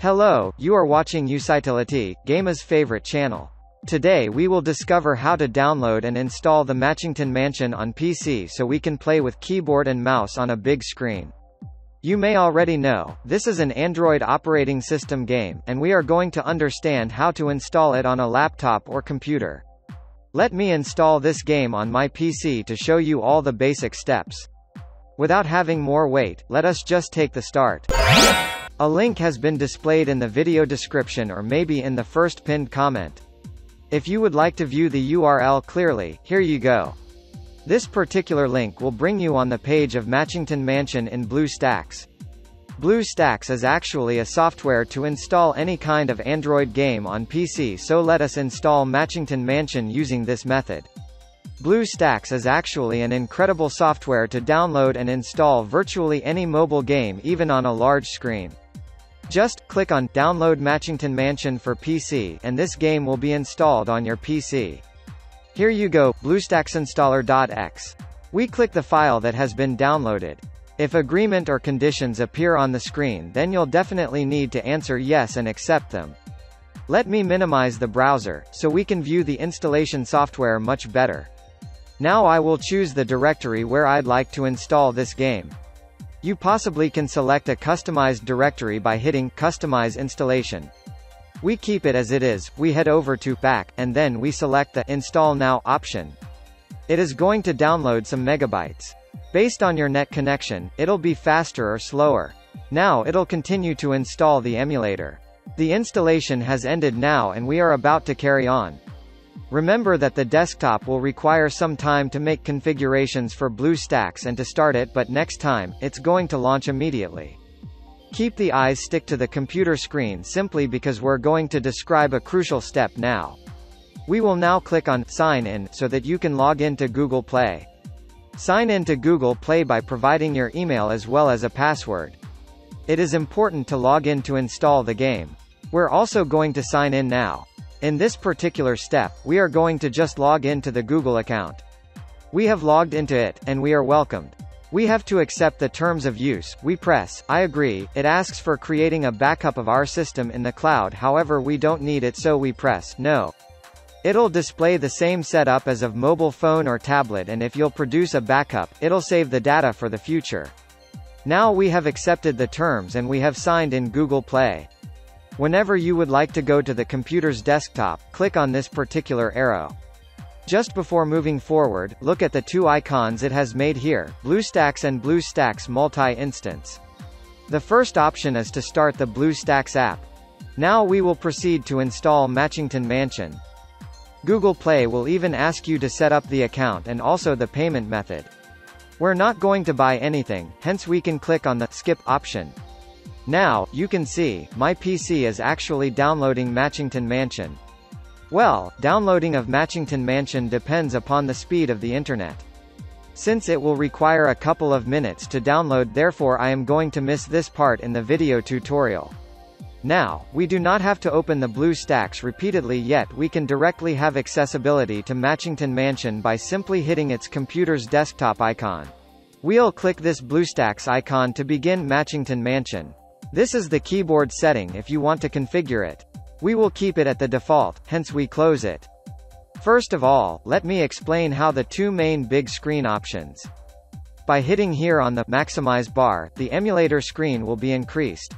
Hello, you are watching Usitility, Gamer's favorite channel. Today we will discover how to download and install the Matchington Mansion on PC so we can play with keyboard and mouse on a big screen. You may already know, this is an Android operating system game, and we are going to understand how to install it on a laptop or computer. Let me install this game on my PC to show you all the basic steps. Without having more wait, let us just take the start. A link has been displayed in the video description or maybe in the first pinned comment. If you would like to view the URL clearly, here you go. This particular link will bring you on the page of Matchington Mansion in BlueStacks. BlueStacks is actually a software to install any kind of Android game on PC so let us install Matchington Mansion using this method. BlueStacks is actually an incredible software to download and install virtually any mobile game even on a large screen. Just click on Download Matchington Mansion for PC and this game will be installed on your PC. Here you go, BlueStacksInstaller.x. We click the file that has been downloaded. If agreement or conditions appear on the screen then you'll definitely need to answer yes and accept them. Let me minimize the browser, so we can view the installation software much better. Now I will choose the directory where I'd like to install this game. You possibly can select a customized directory by hitting Customize Installation. We keep it as it is, we head over to Back, and then we select the Install Now option. It is going to download some megabytes. Based on your net connection, it'll be faster or slower. Now it'll continue to install the emulator. The installation has ended now and we are about to carry on. Remember that the desktop will require some time to make configurations for BlueStacks and to start it but next time, it's going to launch immediately. Keep the eyes stick to the computer screen simply because we're going to describe a crucial step now. We will now click on Sign In so that you can log in to Google Play. Sign in to Google Play by providing your email as well as a password. It is important to log in to install the game. We're also going to sign in now. In this particular step, we are going to just log into the Google account. We have logged into it, and we are welcomed. We have to accept the terms of use, we press, I agree, it asks for creating a backup of our system in the cloud however we don't need it so we press, no. It'll display the same setup as of mobile phone or tablet and if you'll produce a backup, it'll save the data for the future. Now we have accepted the terms and we have signed in Google Play. Whenever you would like to go to the computer's desktop, click on this particular arrow. Just before moving forward, look at the two icons it has made here, BlueStacks and BlueStacks Multi-Instance. The first option is to start the BlueStacks app. Now we will proceed to install Matchington Mansion. Google Play will even ask you to set up the account and also the payment method. We're not going to buy anything, hence we can click on the Skip option. Now, you can see, my PC is actually downloading Matchington Mansion. Well, downloading of Matchington Mansion depends upon the speed of the internet. Since it will require a couple of minutes to download therefore I am going to miss this part in the video tutorial. Now, we do not have to open the BlueStacks repeatedly yet we can directly have accessibility to Matchington Mansion by simply hitting its computer's desktop icon. We'll click this BlueStacks icon to begin Matchington Mansion. This is the keyboard setting if you want to configure it. We will keep it at the default, hence we close it. First of all, let me explain how the two main big screen options. By hitting here on the Maximize bar, the emulator screen will be increased.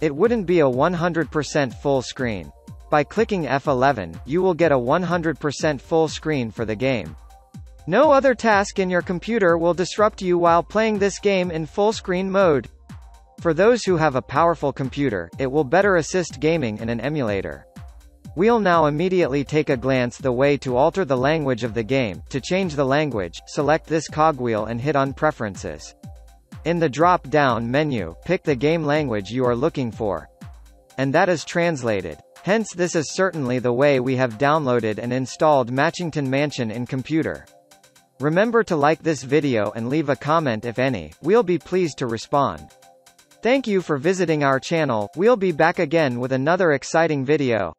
It wouldn't be a 100% full screen. By clicking F11, you will get a 100% full screen for the game. No other task in your computer will disrupt you while playing this game in full screen mode. For those who have a powerful computer, it will better assist gaming in an emulator. We'll now immediately take a glance the way to alter the language of the game. To change the language, select this cogwheel and hit on Preferences. In the drop-down menu, pick the game language you are looking for. And that is translated. Hence this is certainly the way we have downloaded and installed Matchington Mansion in computer. Remember to like this video and leave a comment if any, we'll be pleased to respond. Thank you for visiting our channel, we'll be back again with another exciting video.